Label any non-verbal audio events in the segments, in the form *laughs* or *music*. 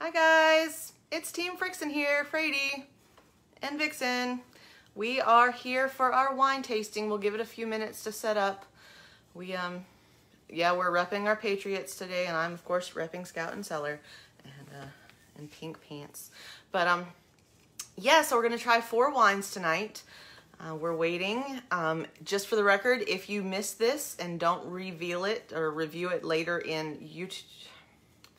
Hi guys, it's Team Frixen here, Frady and Vixen. We are here for our wine tasting. We'll give it a few minutes to set up. We, um, yeah, we're repping our Patriots today, and I'm of course repping Scout and Cellar and, uh, and pink pants. But, um, yeah, so we're gonna try four wines tonight. Uh, we're waiting. Um, just for the record, if you miss this and don't reveal it or review it later in YouTube,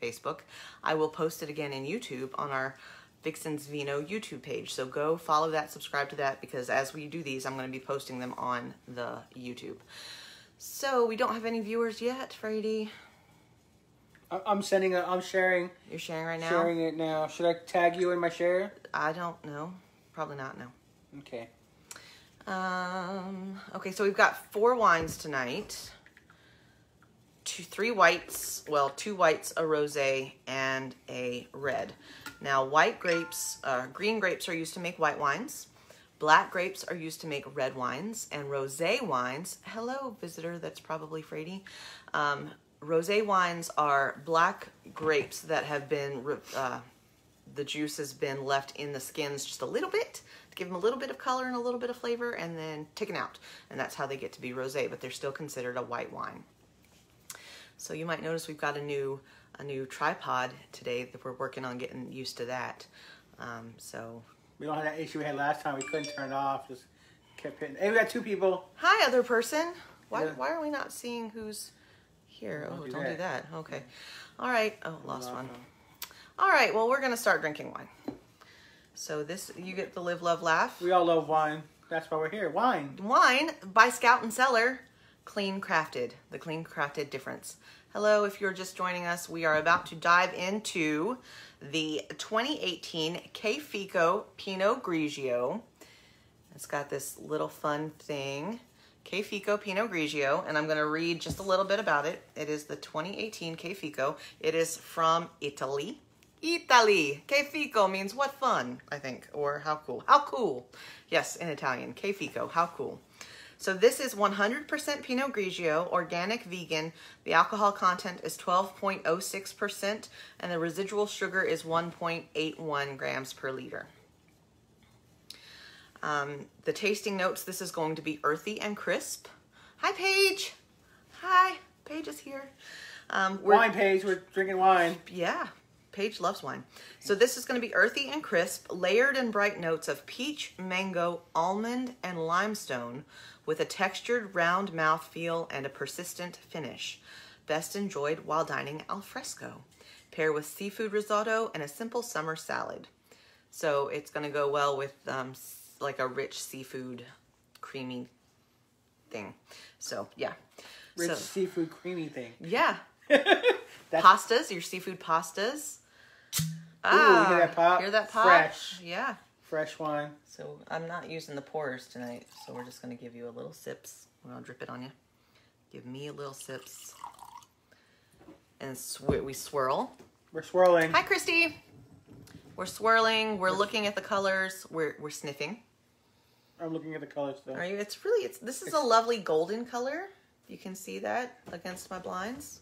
Facebook, I will post it again in YouTube on our Vixen's Vino YouTube page. So go follow that, subscribe to that, because as we do these, I'm going to be posting them on the YouTube. So we don't have any viewers yet, Frady. I- I'm sending. A, I'm sharing. You're sharing right now? Sharing it now. Should I tag you in my share? I don't know. Probably not, no. Okay. Um, okay, so we've got four wines tonight. Three whites, well, two whites, a rosé, and a red. Now, white grapes, uh, green grapes are used to make white wines. Black grapes are used to make red wines, and rosé wines. Hello, visitor. That's probably Frady. Um, rosé wines are black grapes that have been uh, the juice has been left in the skins just a little bit to give them a little bit of color and a little bit of flavor and then taken out. And that's how they get to be rosé, but they're still considered a white wine. So you might notice we've got a new a new tripod today that we're working on getting used to that. Um, so We don't have that issue we had last time. We couldn't turn it off. Just kept hitting. Hey, we got two people. hi other person. Why Yeah. why are we not seeing who's here? Don't oh, do don't do that. Okay. All right. Oh, lost one. one. All right. Well, we're gonna start drinking wine. So this you get the live, love, laugh. We all love wine. That's why we're here. Wine. Wine by Scout and Cellar, clean crafted, the clean crafted difference. Hello, if you're just joining us, we are about to dive into the 2018 Che Fico Pinot Grigio. It's got this little fun thing, Che Fico Pinot Grigio, and I'm going to read just a little bit about it. It is the 2018 Che Fico. It is from Italy. Italy. Che fico means what fun, I think, or how cool. How cool. Yes, in Italian. Che fico. How cool. So this is 100% Pinot Grigio, organic, vegan. The alcohol content is 12.06%, and the residual sugar is 1.81 grams per liter. Um, the tasting notes, this is going to be earthy and crisp. Hi, Paige. Hi, Paige is here. Um, we're- Wine page. We're drinking wine. yeah, Paige loves wine. So this is going to be earthy and crisp, layered and bright notes of peach, mango, almond, and limestone with a textured round mouthfeel and a persistent finish. Best enjoyed while dining al fresco. Pair with seafood risotto and a simple summer salad. So it's going to go well with um, like a rich seafood creamy thing. So yeah. Rich So, seafood creamy thing. yeah. *laughs* Pastas, your seafood pastas. Ooh, hear that pop? Hear that pop? Fresh. Yeah. Fresh wine. So I'm not using the pourers tonight, so we're just gonna give you a little sips. I'm gonna drip it on you. Give me a little sips. And sw- we swirl. We're swirling. Hi, Christy. We're swirling. We're looking at the colors. We're we're sniffing. I'm looking at the colors though. Are you? It's really it's. This is a lovely golden color. You can see that against my blinds.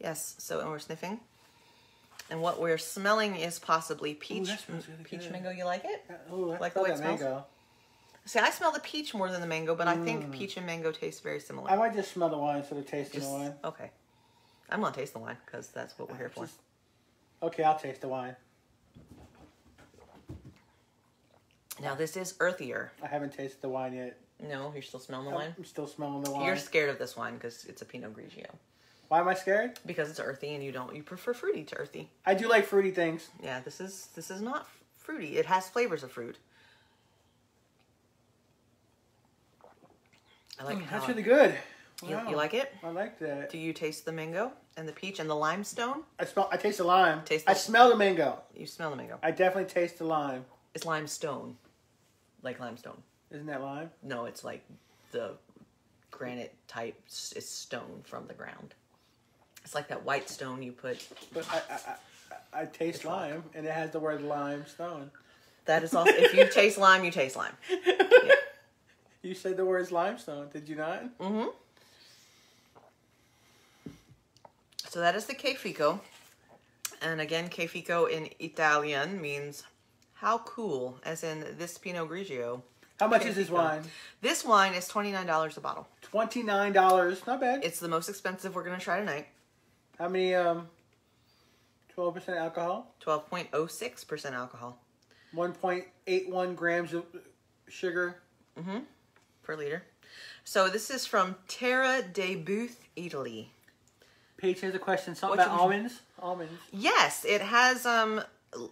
Yes. So and we're sniffing. And what we're smelling is possibly peach. smells really peach good. mango. You like it? Oh, I Like the way it smells? mango. See, I smell the peach more than the mango, but I think mm. peach and mango taste very similar. I might just smell the wine instead of tasting Just- the wine. okay. I'm gonna taste the wine because that's what we're here for. Okay, I'll taste the wine. Now this is earthier. I haven't tasted the wine yet. No, you're still smelling the wine. I'm still smelling the wine. You're scared of this wine because it's a Pinot Grigio. Why am I scared? Because it's earthy and you don't you prefer fruity to earthy. I do like fruity things. Yeah, this is this is not fruity. It has flavors of fruit. I like oh, how That's really good. you, Wow. you like it. I like that. Do you taste the mango and the peach and the limestone? I smell. I taste the lime. Taste I smell the mango. You smell the mango. I definitely taste the lime. It's limestone, like limestone. Isn't that lime? No, it's like the granite type s- is stone from the ground. It's like that white stone you put. But I, I, I, I taste lime, and it has the word limestone. That is also if you *laughs* taste lime, you taste lime. *laughs* You said the words limestone, did you not? Mm-hmm. So that is the Che And again, che in Italian means how cool, as in this Pinot Grigio. How much Che is this wine? This wine is $29 a bottle. Twenty nine dollars. Not bad. It's the most expensive we're going to try tonight. How many? Um, twelve percent alcohol. 12.06% alcohol One point eight one grams of sugar. per liter. So this is from Terra de Booth, Italy. Paige has a question. Something about almonds. Almonds. Yes, it has um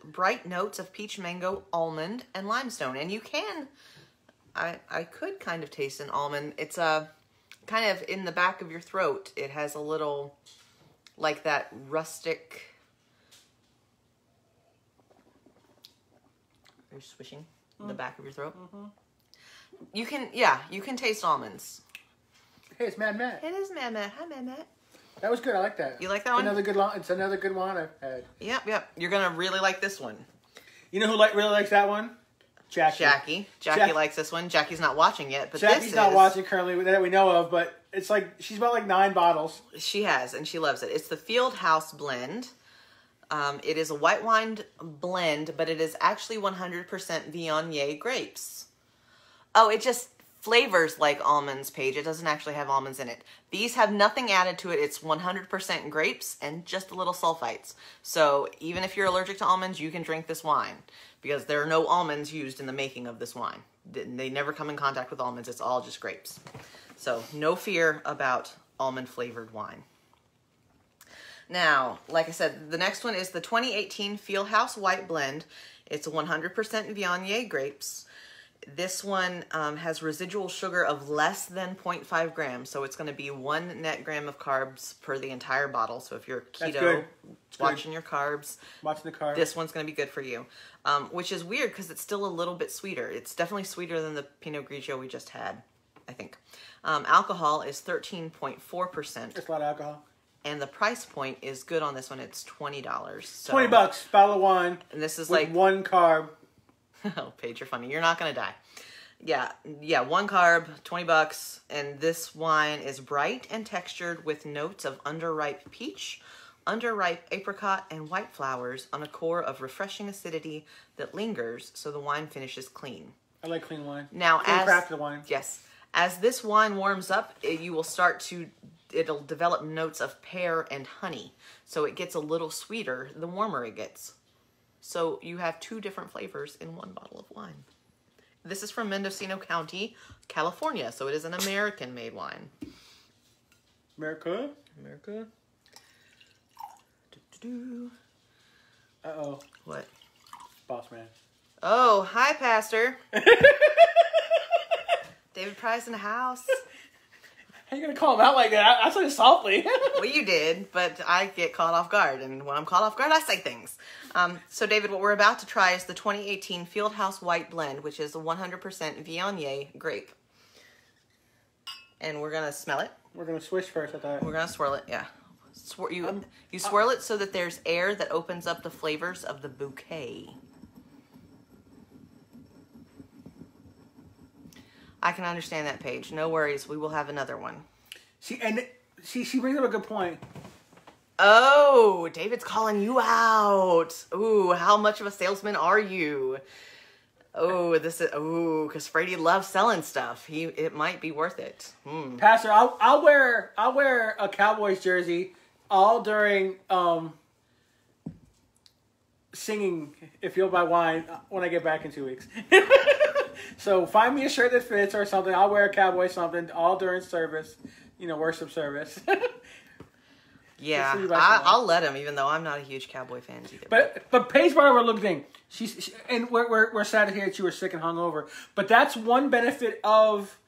bright notes of peach, mango, almond, and limestone, and you can. I I could kind of taste an almond. It's a kind of in the back of your throat. It has a little like that rustic. Are You're swishing in the mm-hmm. back of your throat. Mm-hmm. You can, yeah, you can taste almonds. Hey, it's Mad Matt. It is Mad Matt. Hi, Mad Matt. That was good. I like that. You like that It's one? Another good. Lo- it's another good one I've had. Yep, yep. You're gonna really like this one. You know who like really likes that one? Jackie. Jackie. Jackie Jack- likes this one. Jackie's not watching yet, but Jackie's this not is, watching currently that we know of, but it's like she's about like nine bottles. She has, and she loves it. It's the Fieldhouse blend. Um, it is a white wine blend, but it is actually 100% Viognier grapes. Oh, it just flavors like almonds, Paige. It doesn't actually have almonds in it. These have nothing added to it. It's 100% grapes and just a little sulfites. So even if you're allergic to almonds, you can drink this wine because there are no almonds used in the making of this wine. They never come in contact with almonds. It's all just grapes. So no fear about almond flavored wine. Now, like I said, the next one is the 2018 Fieldhouse White Blend. It's 100% Viognier grapes. This one um, has residual sugar of less than 0.5 grams, so it's going to be one net gram of carbs per the entire bottle. So if you're keto. Watching your carbs, Watching the carbs, this one's going to be good for you. Um, which is weird because it's still a little bit sweeter. It's definitely sweeter than the Pinot Grigio we just had, I think. Um, alcohol is 13.4%, It's a lot of alcohol. and the price point is good on this one. It's $20. So, Twenty bucks, bottle of wine And this is like, one carb. *laughs* oh, Paige, you're funny. You're not going to die. Yeah, yeah, one carb, 20 bucks, and this wine is bright and textured with notes of underripe peach, underripe apricot, and white flowers on a core of refreshing acidity that lingers so the wine finishes clean. I like clean wine. Now, clean as crafted wine. yes, as this wine warms up, it, you will start to it'll develop notes of pear and honey. So it gets a little sweeter the warmer it gets. So you have two different flavors in one bottle of wine. This is from Mendocino County, California, so it is an American-made wine. America. America. Uh oh, What? boss man. Oh, hi, Pastor. *laughs* David Price in the house. *laughs* How you gonna call him out like that? I, I said it softly. *laughs* well, you did, but I get caught off guard, and when I'm caught off guard, I say things. Um, so, David, what we're about to try is the 2018 Fieldhouse White Blend, which is 100% Viognier grape. And we're gonna smell it. We're gonna swish first. I thought. We're gonna swirl it. Yeah, Swir- you you swirl it so that there's air that opens up the flavors of the bouquet. I can understand that, Paige. No worries. We will have another one. See, and see, she brings up a good point. Oh, David's calling you out. Ooh, how much of a salesman are you? Oh, this is ooh, because Frady loves selling stuff. He it might be worth it. Hmm. Pastor, I'll, I'll wear I'll wear a Cowboys jersey all during um singing "If You'll Buy Wine" when I get back in two weeks. *laughs* so find me a shirt that fits or something. I'll wear a cowboy something all during service. You know, worship service. *laughs* Yeah, see you back I, tomorrow. I'll let him, even though I'm not a huge Cowboy fan either. But but Paige brought good thing. She's she, and we're, we're we're sad to hear that you were sick and hungover. But that's one benefit of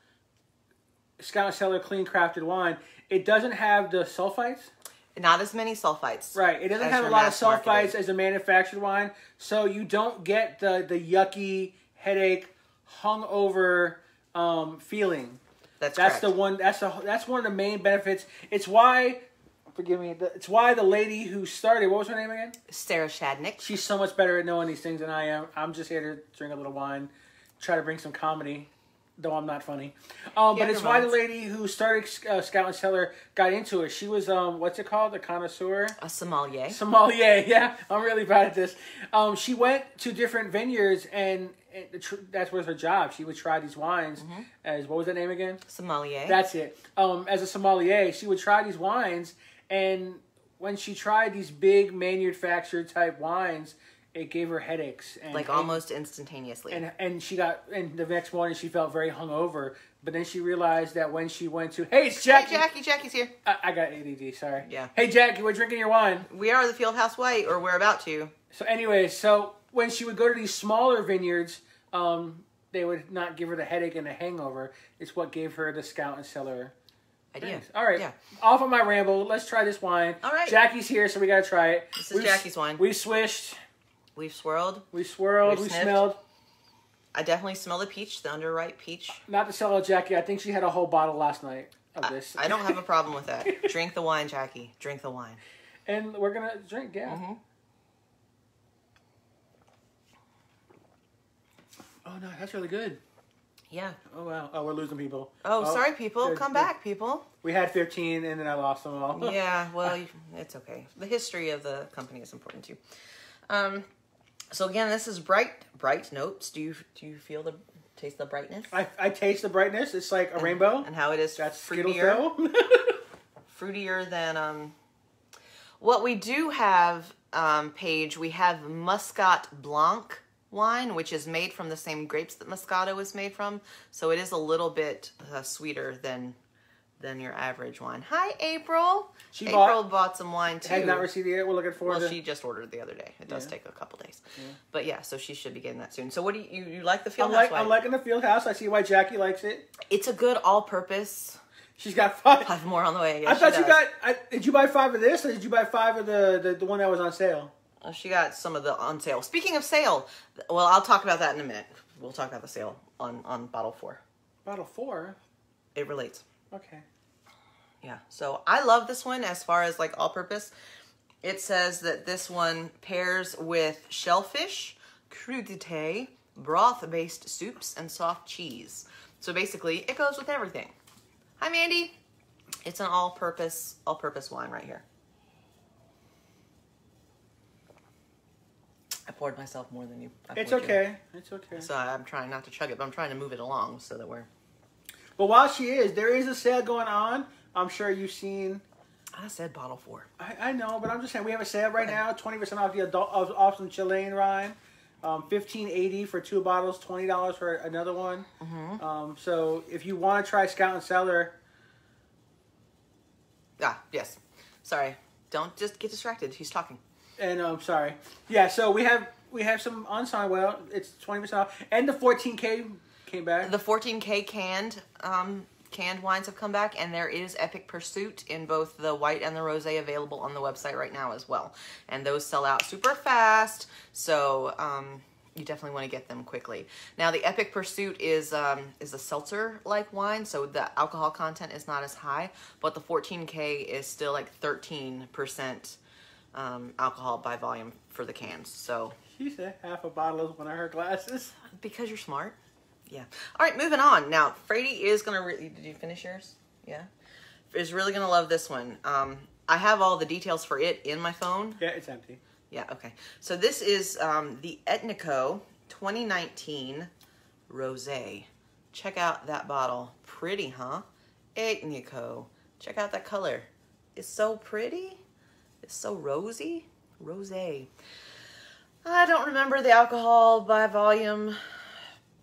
Scout Cellar clean crafted wine. It doesn't have the sulfites. not as many sulfites. Right. It doesn't have a lot of sulfites as a manufactured wine, so you don't get the the yucky headache, hungover um, feeling. That's That's correct. the one. That's the that's one of the main benefits. It's why. Forgive me. It's why the lady who started. What was her name again? Sarah Shadnick. She's so much better at knowing these things than I am. I'm just here to drink a little wine, try to bring some comedy though I'm not funny. Um, but it's why the lady who started uh, Scout and Cellar got into it. She was um, what's it called, a connoisseur. A sommelier. Sommelier, *laughs* yeah, I'm really bad at this. Um, she went to different vineyards, and, tr- that's was her job. She would try these wines Mm-hmm. as what was that name again? sommelier. That's it. Um, as a sommelier, she would try these wines, and when she tried these big manufactured type wines, it gave her headaches. And, like and- almost instantaneously. and and she got and the next morning she felt very hungover. But then she realized that when she went to hey it's hey, Jackie, Jackie, Jackie's here. I, I got ADD. Sorry. Yeah. Hey Jackie, we're drinking your wine. We are the Fieldhouse White, or we're about to. So anyway, so when she would go to these smaller vineyards, um, they would not give her the headache and the hangover. It's what gave her the Scout and Cellar. Idea. All right. Yeah. Off of my ramble. Let's try this wine. All right. Jackie's here, so we gotta try it. This is We've- Jackie's wine. We swished. We've swirled. We swirled. We've we sniffed. smelled. I definitely smell the peach, the underripe peach. Not to sell out Jackie. I think she had a whole bottle last night of I, this. I don't have a problem with that. *laughs* Drink the wine, Jackie. Drink the wine. And we're gonna drink, yeah. Mm-hmm. Oh no, that's really good. Yeah. Oh wow. Oh, we're losing people. Oh, sorry, people. good, Come good. back, people. We had 15, and then I lost them all. *laughs* yeah, well, it's okay. The history of the company is important too. Um, so again, this is bright, bright notes. Do you do you feel the taste the brightness I, I taste the brightness. It's like a rainbow. and how it is That's Skittles fruitier, *laughs* fruitier than um. What we do have, um, Paige, we have Muscat Blanc wine, which is made from the same grapes that Moscato is made from. So it is a little bit uh, sweeter than than your average wine. Hi, April. She April bought- bought some wine too. Has not received it yet. We're looking forward Well, to. she just ordered the other day. It does Yeah. take a couple days, but yeah, so she should be getting that soon. So, what do you you, you like the Fieldhouse I'm like I'm liking the Fieldhouse. I see why Jackie likes it. it's a good all-purpose. She's got five. I have more on the way. I Yes, thought you got. I, did you buy five of this, or did you buy five of the the, the one that was on sale? Oh, she got some of the on sale. Speaking of sale, well, I'll talk about that in a minute. We'll talk about the sale on on bottle four. Bottle four. It relates. Okay. Yeah. So I love this one as far as like all purpose. It says that this one pairs with shellfish, crudité, broth based soups, and soft cheese. So basically, it goes with everything. Hi, Mandy. It's an all purpose, all purpose wine right here. I poured myself more than you. I It's poured you. okay. It's okay. So I'm trying not to chug it, but I'm trying to move it along so that we're. But while she is, there is a sale going on. I'm sure you've seen. I said bottle four. I, I know, but I'm just saying we have a sale right now. Twenty percent off the adult of off some Chilean wine. Um, Fifteen eighty for two bottles. Twenty dollars for another one. Mm-hmm. Um, so if you want to try Scout and Cellar, Ah, yes. Sorry. Don't just get distracted. He's talking. And um, sorry, yeah. So we have we have some on. Well, it's twenty percent off, and the fourteen K came back. The 14K canned um, canned wines have come back, and there is Epic Pursuit in both the white and the rosé available on the website right now as well. And those sell out super fast, so um, you definitely want to get them quickly. Now, the Epic Pursuit is um, is a seltzer like wine, so the alcohol content is not as high, but the 14K is still like 13 percent um, alcohol by volume for the cans. So she said half a bottle is one of her glasses. because you're smart. Yeah. All right, moving on. Now, Frady is gonna. Re- did you finish yours? Yeah. Is really gonna love this one. Um, I have all the details for it in my phone. Yeah, it's empty. Yeah. Okay. So this is um, the Etnico 2019 Rosé. Check out that bottle. Pretty, huh? Etnico. Check out that color. It's so pretty. It's so rosy. Rosé. I don't remember the alcohol by volume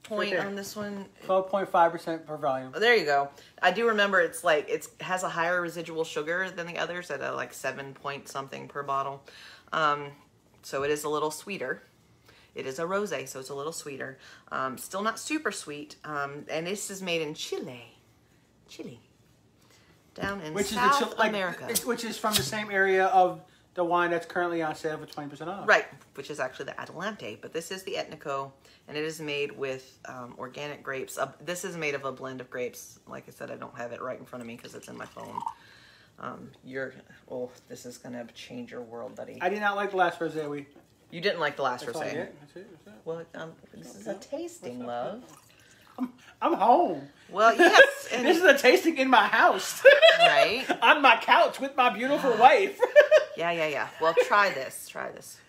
point on this one. Twelve point five percent per volume. Oh, there you go. I do remember it's like it has a higher residual sugar than the others at a like seven point something per bottle. Um, so it is a little sweeter. It is a rosé, so it's a little sweeter. Um, still not super sweet. Um, and this is made in Chile, Chile, down in Which is South the like, America. it's- which is from the same area of the wine that's currently on sale for twenty percent off. Right, which is actually the Adelante, but this is the Etnico, and it is made with um, organic grapes. Uh, this is made of a blend of grapes. Like I said, I don't have it right in front of me because it's in my phone. Um, you're, oh, this is gonna change your world, buddy. I did not like the last rosé we. you didn't like the last That's rosé. That's it. That's it. Well, um, this is a tasting, love. I'm home. Well, *laughs* yes, and this is a tasting in my house. right. *laughs* On my couch with my beautiful *gasps* wife. *laughs* Yeah, yeah, yeah. Well, try this. Try this.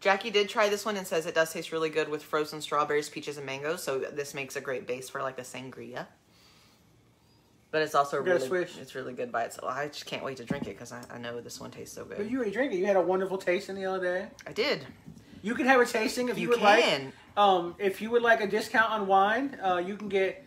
Jackie did try this one and says it does taste really good with frozen strawberries, peaches, and mangoes. So this makes a great base for like a sangria. But it's also really, switch. it's really good by itself. I just can't wait to drink it because I, I know this one tastes so But good. you already drank it. You had a wonderful tasting the other day. I did. You can have a tasting if you, You would like. Um, if you would like a discount on wine, uh, you can get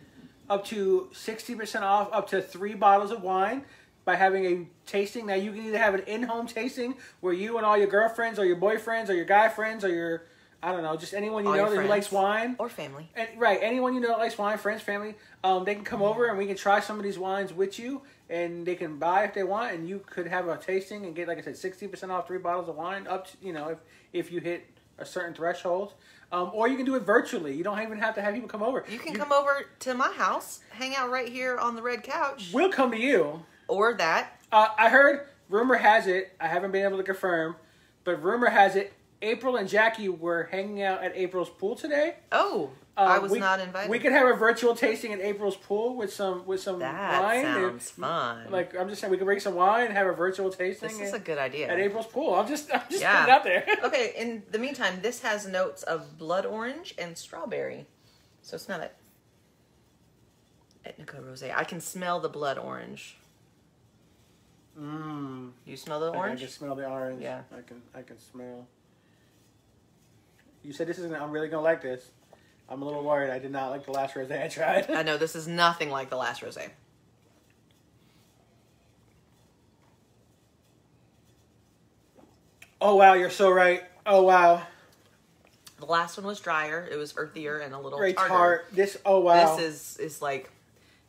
up to sixty percent off up to three bottles of wine by having a tasting. Now you can either have an in-home tasting where you and all your girlfriends or your boyfriends or your guy friends or your I don't know, just anyone you All know that friends. likes wine. Or family. And, right, anyone you know that likes wine, friends, family, um, they can come over and we can try some of these wines with you, and they can buy if they want, and you could have a tasting and get, like I said, sixty percent off three bottles of wine. Up to you know if if you hit a certain threshold, um, or you can do it virtually. You don't even have to have people come over. You can come over to my house, hang out right here on the red couch, We'll come to you. or that. Uh, I heard rumor has it. I haven't been able to confirm, but rumor has it. April and Jackie were hanging out at April's pool today. Oh, Uh, I was we- not invited. We could have a virtual tasting at April's pool with some with some that wine. and- sounds fun. Like I'm just saying, we could bring some wine and have a virtual tasting. this is at- a good idea. at April's pool. I'm just I'm just Yeah. putting it out there. *laughs* okay, in the meantime, this has notes of blood orange and strawberry. So smell it. Etnico Rose. I can smell the blood orange. Mmm. You smell the orange. I can smell the orange. Yeah. I can I can smell. You said this isn't. I'm really gonna like this. I'm a little worried. I did not like the last rosé I tried. I know this is nothing like the last rose. oh wow, you're so right. Oh wow, The last one was drier. It was earthier and a little very tartar. tart. This. Oh wow. This is is like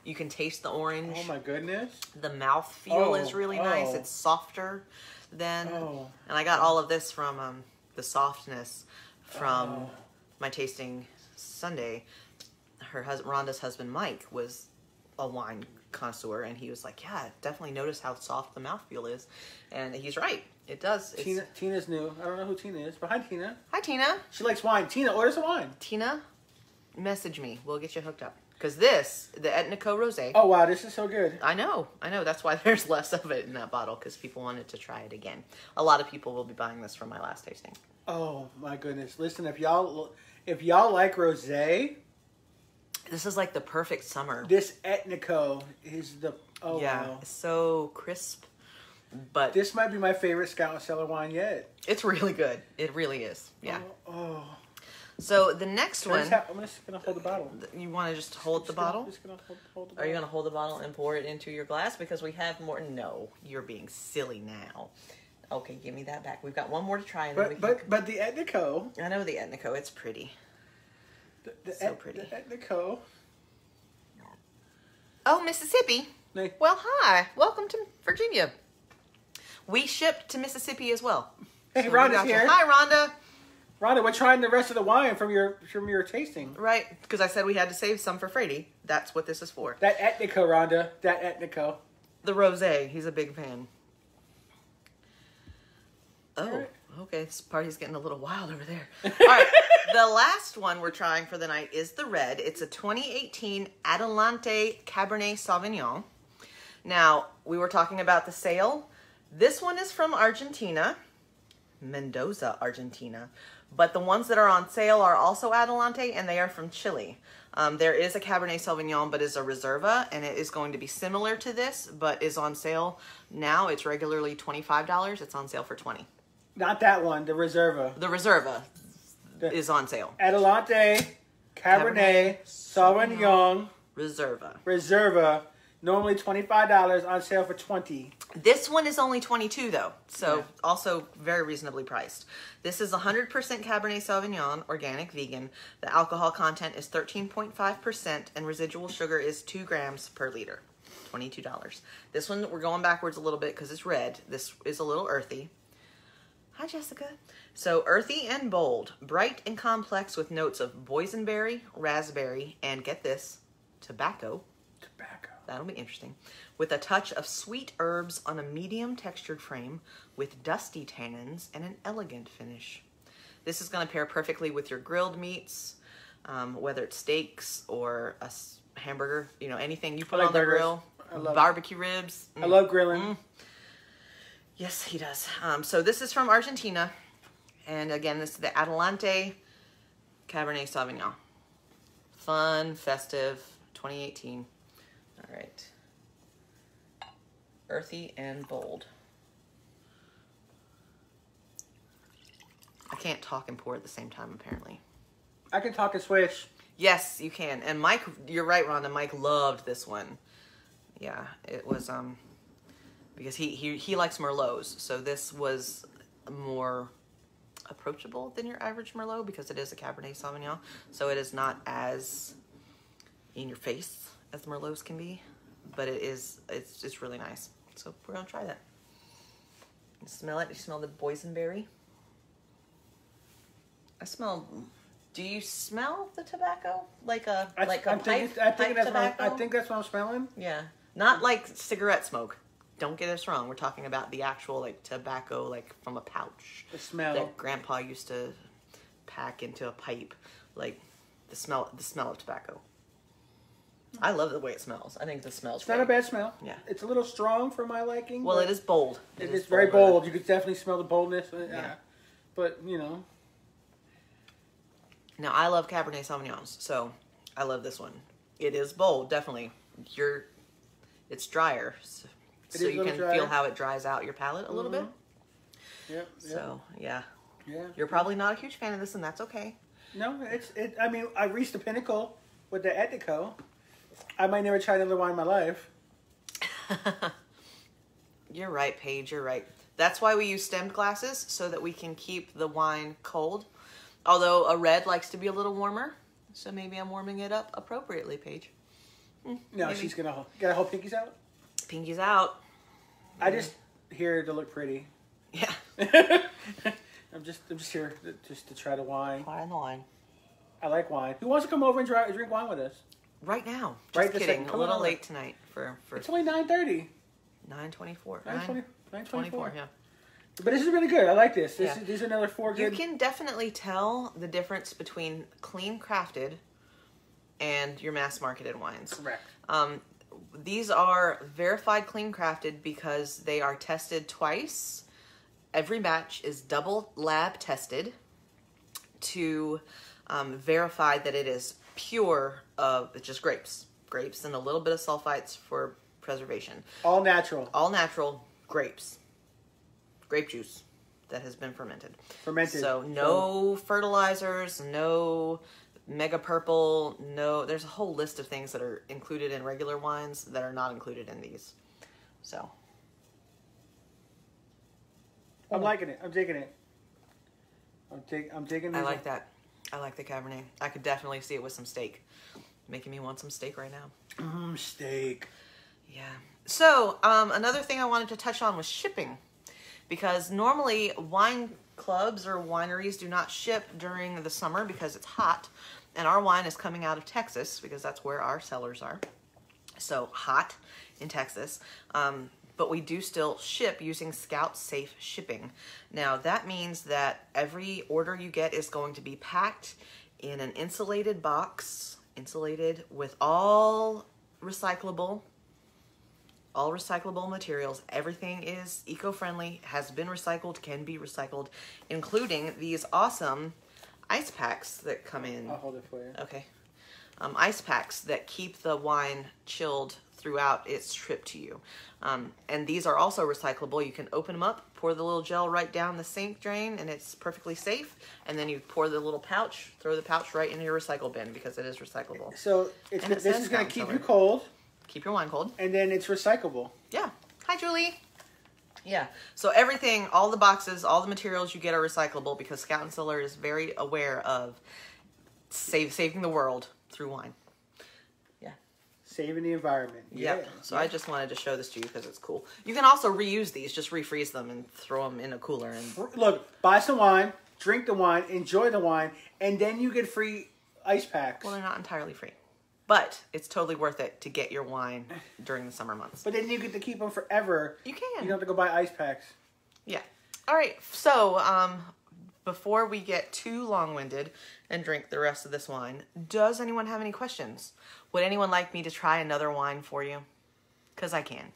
you can taste the orange. Oh my goodness. The mouth feel Oh, is really nice. oh. It's softer than Oh. and I got all of this from um, the softness from Oh. my tasting Sunday. Her husband, Rhonda's husband, Mike, was a wine connoisseur, and he was like, "Yeah, definitely notice how soft the mouthfeel is," and he's right. It does. It's- Tina. Tina's new. I don't know who Tina is, but hi Tina. Hi, Tina. She likes wine. Tina, order some wine. Tina, message me. We'll get you hooked up. Because this, the Etnico Rosé, Oh wow, this is so good. I know, I know. That's why *laughs* there's less of it in that bottle because people wanted to try it again. A lot of people will be buying this from my last tasting. Oh my goodness. Listen, if y'all if y'all like rosé, This is like the perfect summer. this Etnico is the oh yeah, wow. so crisp, but This might be my favorite Scout and Cellar wine yet. it's really good. It really is. Yeah. Oh, oh. So the next one, have- I'm just gonna hold the bottle. Uh, you want to just hold the gonna- bottle? Just gonna hold, hold the Are you going to hold the bottle and pour it into your glass because we have more? No, you're being silly now. Okay, give me that back. We've got one more to try, and then we But can. but but the Etnico, I know the Etnico. It's pretty. the, the, So Et- pretty. the Etnico. Oh, Mississippi. Hey, Well, hi. Welcome to Virginia. We shipped to Mississippi as well. Hey, So Rhonda's you. here. Hi, Rhonda. Rhonda, we're trying the rest of the wine from your from your tasting. Right, because I said we had to save some for Frady. That's what this is for. That Etnico, Rhonda. That Etnico. The rosé. He's a big fan. Oh, okay. This party's getting a little wild over there. All right. *laughs* the last one we're trying for the night is the red. It's a 2018 Adelante Cabernet Sauvignon. Now, we were talking about the sale. This one is from Argentina, Mendoza, Argentina. But the ones that are on sale are also Adelante and they are from Chile. Um, there is a Cabernet Sauvignon, but is a Reserva, and it is going to be similar to this, but is on sale now. It's regularly $25. It's on sale for 20 Not that one. The Reserva. The Reserva The- is on sale. Adelante, Cabernet, Sauvignon, Reserva. Reserva. Normally twenty five dollars on sale for twenty. This one is only 22 though, so Yeah. also very reasonably priced. This is 100% Cabernet Sauvignon, organic, vegan. The alcohol content is 13.5% and residual sugar is 2 grams per liter. $22. This one, we're going backwards a little bit because it's red. This is a little earthy. Hi, Jessica. So, earthy and bold, bright and complex with notes of boysenberry, raspberry, and get this, tobacco. Tobacco. That'll be interesting. With a touch of sweet herbs on a medium textured frame with dusty tannins and an elegant finish. This is going to pair perfectly with your grilled meats, um, whether it's steaks or a hamburger, you know, anything you put like on the grill, I love- barbecue ribs. I love grilling. Yes, he does. Um, so this is from Argentina, and again, this is the Adelante Cabernet Sauvignon. Fun, festive, 2018. All right. Earthy and bold. I can't talk and pour at the same time, apparently. I can talk and switch. Yes, you can. And Mike, you're right, Rhonda. Mike loved this one. Yeah, it was um because he he he likes merlots, so this was more approachable than your average merlot because it is a Cabernet Sauvignon, so it is not as in your face as merlots can be, but it is it's it's really nice. So we're gonna try that. You smell it. You smell the boysenberry. I smell. Do you smell the tobacco like a I, like a I'm pipe, thinking, I think pipe that's what I'm, tobacco? I think that's what I'm smelling. Yeah, not like cigarette smoke. Don't get us wrong. We're talking about the actual like tobacco, like from a pouch The smell. that Grandpa used to pack into a pipe. Like the smell, the smell of tobacco. I love the way it smells. I think the smells. It's not a bad smell. Yeah. It's a little strong for my liking. Well, it is bold. It is is very bold. bold. You could definitely smell the boldness. uh, Yeah. But you know, Now I love Cabernet Sauvignons, so I love this one. It is bold, definitely. You're, it's drier, so, It so you can drier. feel how it dries out your palate a little bit. Mm-hmm. yep. yep, So yeah, yeah. you're probably not a huge fan of this, and that's okay. No, it's it. I mean, I reached the pinnacle with the Etnico. I might never try another wine in my life. *laughs* You're right, Paige. You're right. That's why we use stemmed glasses so that we can keep the wine cold. Although a red likes to be a little warmer, so maybe I'm warming it up appropriately, Paige. No, Maybe. she's gonna hold- gotta hold pinkies out. Pinky's out. I just here to look pretty. Yeah. *laughs* I'm just I'm just here to, just to try the wine. In the wine. I like wine. Who wants to come over and dry, drink wine with us? Right now. Just Right this kidding. A little late tonight for for It's only nine thirty. 924. Nine twenty. Nine 24, yeah. But this is really good. I like this. This Yeah. is, these are another four good. You can definitely tell the difference between clean crafted and your mass marketed wines. Correct. Um, these are verified clean crafted because they are tested twice. Every batch is double lab tested to um, verify that it is pure of it's just grapes, grapes and a little bit of sulfites for preservation. All natural, All natural grapes, grape juice that has been fermented. fermented. So no fertilizers, no mega purple, no. There's a whole list of things that are included in regular wines that are not included in these. So I'm liking it. I'm digging it. I'm dig. I'm digging. I like that. I like the Cabernet. I could definitely see it with some steak, making me want some steak right now. Mm, steak. Yeah. So, um, another thing I wanted to touch on was shipping. Because normally wine clubs or wineries do not ship during the summer because it's hot. And our wine is coming out of Texas because that's where our cellars are. So, hot in Texas. Um, but we do still ship using Scout Safe Shipping. Now, that means that every order you get is going to be packed in an insulated box, insulated with all recyclable all recyclable materials. Everything is eco-friendly, has been recycled, can be recycled, including these awesome ice packs that come in. I'll hold it for you. Okay. Um, ice packs that keep the wine chilled throughout its trip to you. Um, and these are also recyclable. You can open them up, pour the little gel right down the sink drain, and it's perfectly safe. And then you pour the little pouch, throw the pouch right into your recycle bin because it is recyclable. So it's this is going to keep cellar. you cold, Keep your wine cold. and then it's recyclable. Yeah. Hi, Julie. Yeah. So everything, all the boxes, all the materials you get are recyclable because Scout and Cellar is very aware of save, saving the world through wine. Yeah. Saving the environment. Yep. Yeah. So I just wanted to show this to you because it's cool. You can also reuse these, just refreeze them and throw them in a cooler. And Look, buy some wine, drink the wine, enjoy the wine, and then you get free ice packs. well, they're not entirely free, but it's totally worth it to get your wine during the summer months. But then you get to keep them forever. You can. You don't have to go buy ice packs. Yeah. All right. So, um, before we get too long-winded and drink the rest of this wine, does anyone have any questions? Would anyone like me to try another wine for you? Because I can.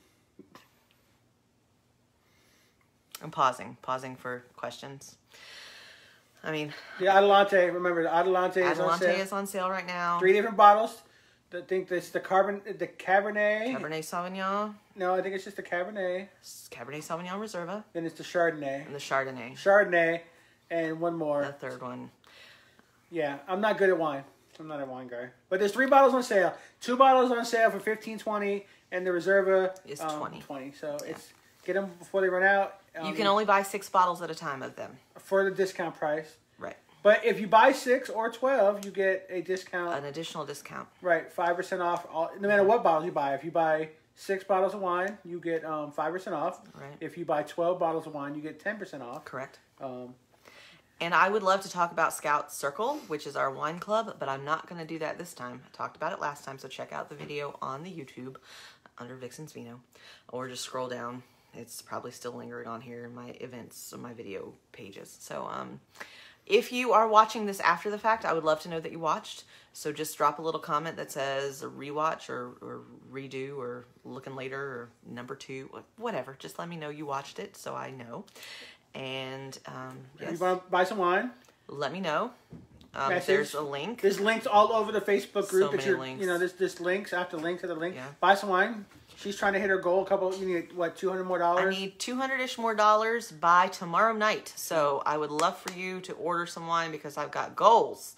I'm pausing, pausing for questions. I mean, The Adelante, remember the Adelante is on Adelante sale. is on sale right now. Three different bottles. I think it's the carbon, the Cabernet. Cabernet Sauvignon, No, I think it's just the Cabernet. Cabernet Sauvignon Reserva, Then it's the Chardonnay. and the Chardonnay, Chardonnay, and one more. the third one. Yeah, I'm not good at wine. I'm not a wine guy. But there's three bottles on sale. Two bottles on sale for fifteen twenty, and the Reserva Is um, 20. Twenty. So it's get them before they run out. You um, can only buy six bottles at a time of them. for the discount price. But if you buy six or twelve, you get a discount. An additional discount. Right, five percent off. All, no matter what bottles you buy. If you buy six bottles of wine, you get um five percent off. Right. If you buy twelve bottles of wine, you get ten percent off. Correct. Um, And I would love to talk about Scout Circle, which is our wine club, but I'm not going to do that this time. I talked about it last time, so check out the video on the YouTube under Vixen's Vino, or just scroll down. It's probably still lingering on here in my events, my video pages. So, um, if you are watching this after the fact, I would love to know that you watched. So just drop a little comment that says rewatch or, or redo or looking later or number two, whatever. Just let me know you watched it so I know. And um, If yes you want to buy some wine, let me know. Um, there's a link. there's links all over the Facebook group So that many you're, links. you know, there's this links after link to the link. Yeah. Buy some wine. She's trying to hit her goal. A couple, you need what, two hundred more dollars? I need 200 ish more dollars by tomorrow night. So I would love for you to order some wine because I've got goals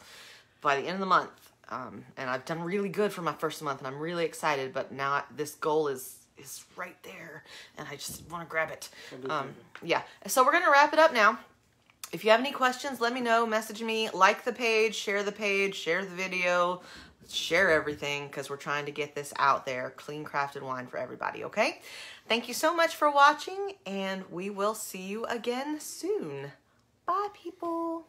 by the end of the month. Um, and I've done really good for my first month and I'm really excited, but now I, this goal is is right there and I just want to grab it. Um, yeah. So we're going to wrap it up now. If you have any questions, let me know. Message me, like the page, share the page, share the video, share everything because we're trying to get this out there. Clean crafted wine for everybody, okay? Thank you so much for watching, and we will see you again soon. Bye, people.